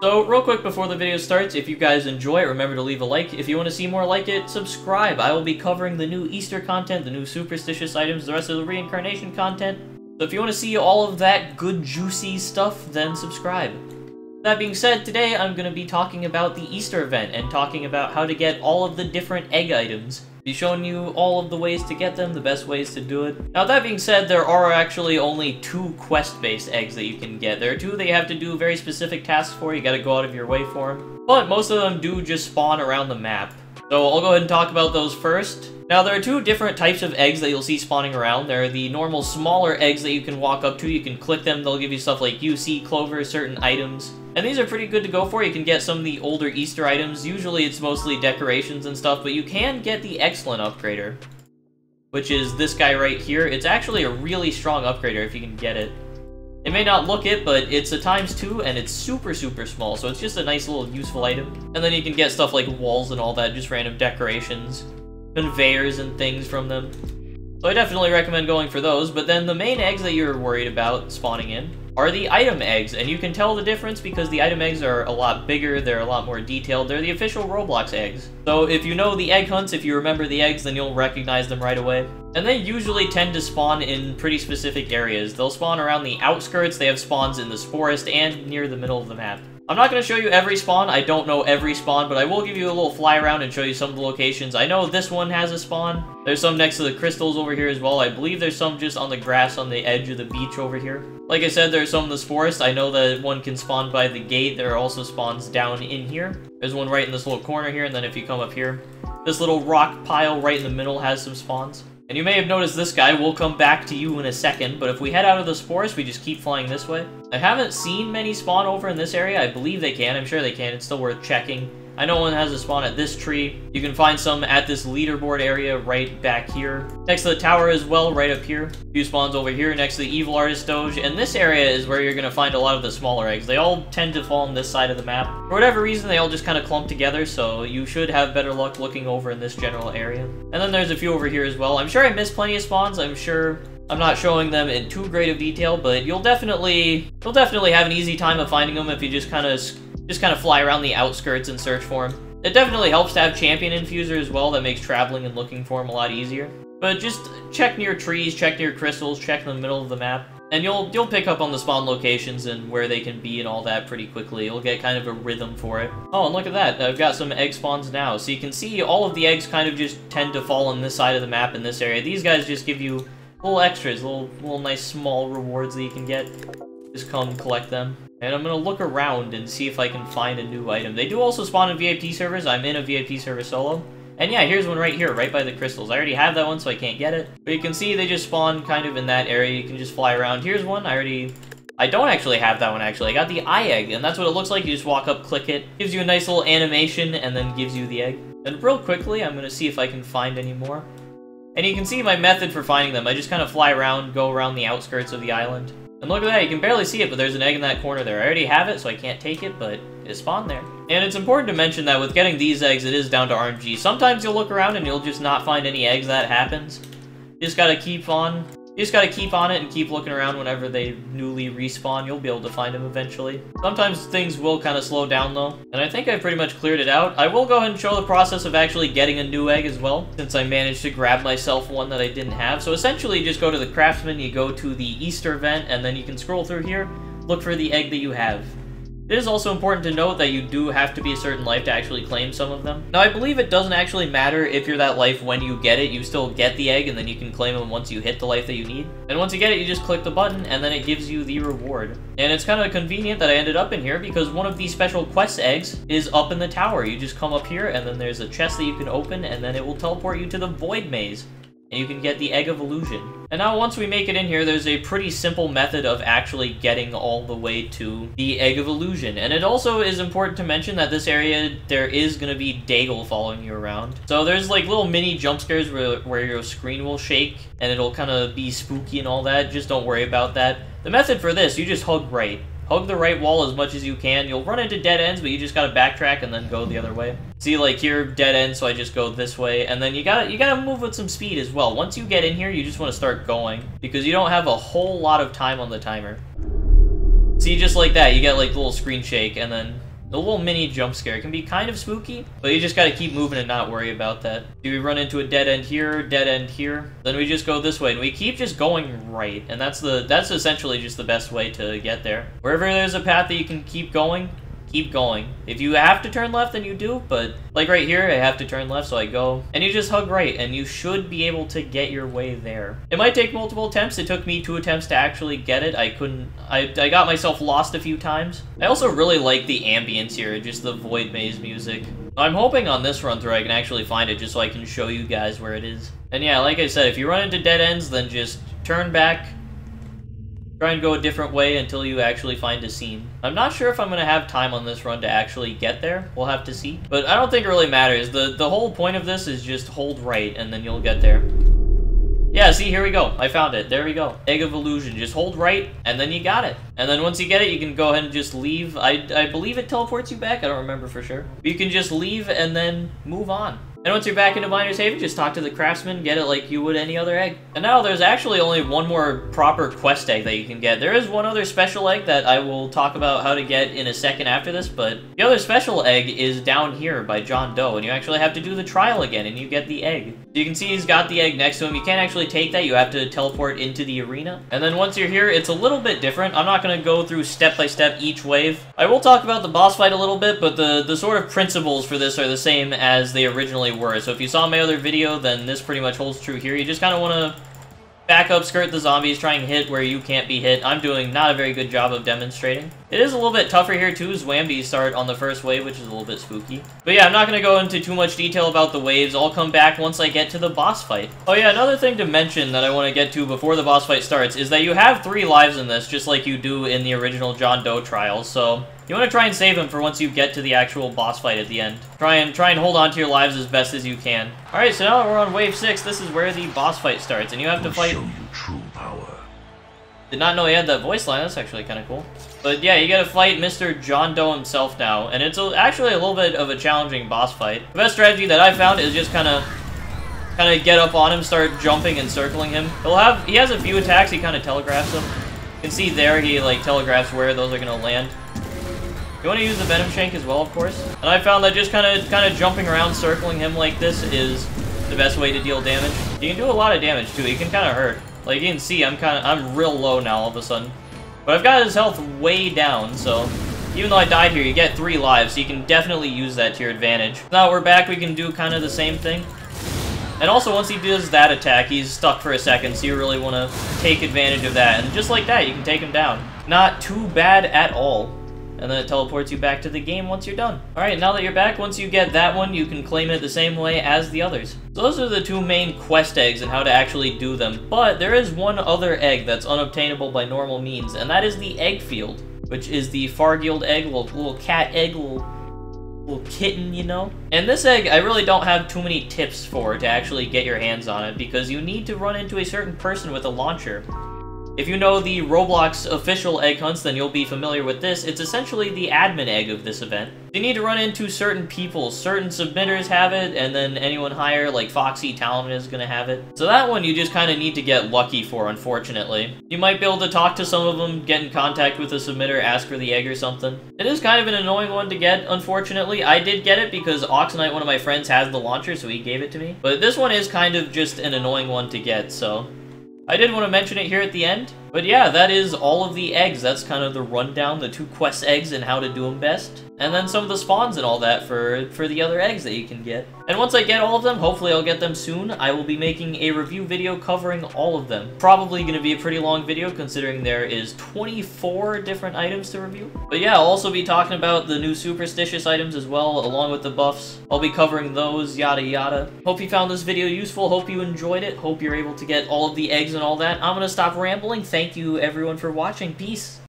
So, real quick before the video starts, if you guys enjoy it, remember to leave a like. If you want to see more like it, subscribe. I will be covering the new Easter content, the new superstitious items, the rest of the reincarnation content. So if you want to see all of that good juicy stuff, then subscribe. That being said, today I'm going to be talking about the Easter event and talking about how to get all of the different egg items. Be showing you all of the ways to get them, the best ways to do it. Now that being said, there are actually only two quest-based eggs that you can get. There are two that you have to do very specific tasks for, you gotta go out of your way for them. But most of them do just spawn around the map. So I'll go ahead and talk about those first. Now, there are two different types of eggs that you'll see spawning around. There are the normal smaller eggs that you can walk up to. You can click them. They'll give you stuff like UC, Clover, certain items. And these are pretty good to go for. You can get some of the older Easter items. Usually it's mostly decorations and stuff, but you can get the Excellent Upgrader, which is this guy right here. It's actually a really strong upgrader if you can get it. It may not look it, but it's a times two, and it's super, super small, so it's just a nice little useful item. And then you can get stuff like walls and all that, just random decorations conveyors and things from them. So I definitely recommend going for those, but then the main eggs that you're worried about spawning in are the item eggs, and you can tell the difference because the item eggs are a lot bigger, they're a lot more detailed, they're the official Roblox eggs. So if you know the egg hunts, if you remember the eggs, then you'll recognize them right away. And they usually tend to spawn in pretty specific areas. They'll spawn around the outskirts, they have spawns in the forest, and near the middle of the map. I'm not going to show you every spawn, I don't know every spawn, but I will give you a little fly around and show you some of the locations. I know this one has a spawn. There's some next to the crystals over here as well. I believe there's some just on the grass on the edge of the beach over here. Like I said, there's some in this forest. I know that one can spawn by the gate. There are also spawns down in here. There's one right in this little corner here, and then if you come up here, this little rock pile right in the middle has some spawns. And you may have noticed this guy, we'll come back to you in a second, but if we head out of this forest, we just keep flying this way. I haven't seen many spawn over in this area, I believe they can, I'm sure they can, it's still worth checking. I know one has a spawn at this tree. You can find some at this leaderboard area right back here. Next to the tower as well, right up here. A few spawns over here next to the Evil Artist Doge. And this area is where you're going to find a lot of the smaller eggs. They all tend to fall on this side of the map. For whatever reason, they all just kind of clump together, so you should have better luck looking over in this general area. And then there's a few over here as well. I'm sure I missed plenty of spawns. I'm sure I'm not showing them in too great of detail, but you'll definitely you'll definitely have an easy time of finding them if you just kind of just kind of fly around the outskirts and search for them. It definitely helps to have Champion Infuser as well, that makes traveling and looking for them a lot easier. But just check near trees, check near crystals, check in the middle of the map, and you'll you'll pick up on the spawn locations and where they can be and all that pretty quickly. You'll get kind of a rhythm for it. Oh, and look at that. I've got some egg spawns now. So you can see all of the eggs kind of just tend to fall on this side of the map in this area. These guys just give you little extras, little, little nice small rewards that you can get. Just come collect them. And I'm gonna look around and see if I can find a new item. They do also spawn in VIP servers. I'm in a VIP server solo. And yeah, here's one right here, right by the crystals. I already have that one, so I can't get it. But you can see they just spawn kind of in that area. You can just fly around. Here's one. I already... I don't actually have that one, actually. I got the eye egg, and that's what it looks like. You just walk up, click it. Gives you a nice little animation, and then gives you the egg. And real quickly, I'm gonna see if I can find any more. And you can see my method for finding them. I just kind of fly around, go around the outskirts of the island. And look at that, you can barely see it, but there's an egg in that corner there. I already have it, so I can't take it, but it spawned there. And it's important to mention that with getting these eggs, it is down to RNG. Sometimes you'll look around and you'll just not find any eggs, that happens. Just gotta keep on you just gotta keep on it and keep looking around whenever they newly respawn. You'll be able to find them eventually. Sometimes things will kind of slow down though. And I think I pretty much cleared it out. I will go ahead and show the process of actually getting a new egg as well, since I managed to grab myself one that I didn't have. So essentially, you just go to the craftsman, you go to the Easter event, and then you can scroll through here, look for the egg that you have. It is also important to note that you do have to be a certain life to actually claim some of them. Now, I believe it doesn't actually matter if you're that life when you get it. You still get the egg, and then you can claim them once you hit the life that you need. And once you get it, you just click the button, and then it gives you the reward. And it's kind of convenient that I ended up in here, because one of these special quest eggs is up in the tower. You just come up here, and then there's a chest that you can open, and then it will teleport you to the Void Maze and you can get the Egg of Illusion. And now once we make it in here, there's a pretty simple method of actually getting all the way to the Egg of Illusion. And it also is important to mention that this area, there is going to be Daigle following you around. So there's like little mini jump scares where, where your screen will shake, and it'll kind of be spooky and all that. Just don't worry about that. The method for this, you just hug right. Hug the right wall as much as you can. You'll run into dead ends, but you just gotta backtrack and then go the other way. See, like here, dead end, so I just go this way, and then you gotta you gotta move with some speed as well. Once you get in here, you just want to start going because you don't have a whole lot of time on the timer. See, See, just like that, you get like a little screen shake, and then the little mini jump scare can be kind of spooky, but you just gotta keep moving and not worry about that. Do we run into a dead end here, dead end here? Then we just go this way, and we keep just going right, and that's the that's essentially just the best way to get there. Wherever there's a path that you can keep going, keep going. If you have to turn left, then you do, but like right here, I have to turn left, so I go. And you just hug right, and you should be able to get your way there. It might take multiple attempts. It took me two attempts to actually get it. I couldn't... I, I got myself lost a few times. I also really like the ambience here, just the Void Maze music. I'm hoping on this run through I can actually find it just so I can show you guys where it is. And yeah, like I said, if you run into dead ends, then just turn back, Try and go a different way until you actually find a scene. I'm not sure if I'm going to have time on this run to actually get there. We'll have to see. But I don't think it really matters. The, the whole point of this is just hold right, and then you'll get there. Yeah, see, here we go. I found it. There we go. Egg of Illusion. Just hold right, and then you got it. And then once you get it, you can go ahead and just leave. I, I believe it teleports you back. I don't remember for sure. But you can just leave and then move on. And once you're back into Miner's Haven, just talk to the craftsman, get it like you would any other egg. And now there's actually only one more proper quest egg that you can get. There is one other special egg that I will talk about how to get in a second after this, but the other special egg is down here by John Doe, and you actually have to do the trial again, and you get the egg. You can see he's got the egg next to him. You can't actually take that, you have to teleport into the arena. And then once you're here, it's a little bit different. I'm not going to go through step by step each wave. I will talk about the boss fight a little bit, but the, the sort of principles for this are the same as they originally were. So if you saw my other video, then this pretty much holds true here. You just kind of want to back up, skirt the zombies, try and hit where you can't be hit. I'm doing not a very good job of demonstrating. It is a little bit tougher here too, as Whambies start on the first wave, which is a little bit spooky. But yeah, I'm not going to go into too much detail about the waves. I'll come back once I get to the boss fight. Oh yeah, another thing to mention that I want to get to before the boss fight starts is that you have three lives in this, just like you do in the original John Doe trials, so you want to try and save them for once you get to the actual boss fight at the end. Try and try and hold on to your lives as best as you can. Alright, so now we're on wave 6. This is where the boss fight starts, and you have to fight... Show you true power. Did not know he had that voice line. That's actually kind of cool. But yeah, you gotta fight Mr. John Doe himself now, and it's actually a little bit of a challenging boss fight. The best strategy that I found is just kind of kind of get up on him, start jumping and circling him. He'll have he has a few attacks. He kind of telegraphs them. You can see there he like telegraphs where those are gonna land. You want to use the Venom Shank as well, of course. And I found that just kind of kind of jumping around, circling him like this is the best way to deal damage. You can do a lot of damage too. He can kind of hurt. Like you can see, I'm kind of I'm real low now all of a sudden. But I've got his health way down, so even though I died here, you get three lives, so you can definitely use that to your advantage. Now we're back, we can do kind of the same thing. And also, once he does that attack, he's stuck for a second, so you really want to take advantage of that. And just like that, you can take him down. Not too bad at all and then it teleports you back to the game once you're done. Alright, now that you're back, once you get that one, you can claim it the same way as the others. So those are the two main quest eggs and how to actually do them, but there is one other egg that's unobtainable by normal means, and that is the egg field, which is the Farguild egg, little, little cat egg, little little kitten, you know? And this egg, I really don't have too many tips for to actually get your hands on it, because you need to run into a certain person with a launcher. If you know the Roblox official egg hunts, then you'll be familiar with this. It's essentially the admin egg of this event. You need to run into certain people. Certain submitters have it, and then anyone higher, like Foxy Talon, is to have it. So that one you just kind of need to get lucky for, unfortunately. You might be able to talk to some of them, get in contact with a submitter, ask for the egg or something. It is kind of an annoying one to get, unfortunately. I did get it because Oxenite, one of my friends, has the launcher, so he gave it to me. But this one is kind of just an annoying one to get, so... I did want to mention it here at the end, but yeah, that is all of the eggs. That's kind of the rundown, the two quest eggs and how to do them best. And then some of the spawns and all that for, for the other eggs that you can get. And once I get all of them, hopefully I'll get them soon, I will be making a review video covering all of them. Probably going to be a pretty long video considering there is 24 different items to review. But yeah, I'll also be talking about the new superstitious items as well, along with the buffs. I'll be covering those, yada yada. Hope you found this video useful, hope you enjoyed it, hope you're able to get all of the eggs and all that. I'm going to stop rambling. Thank you everyone for watching. Peace.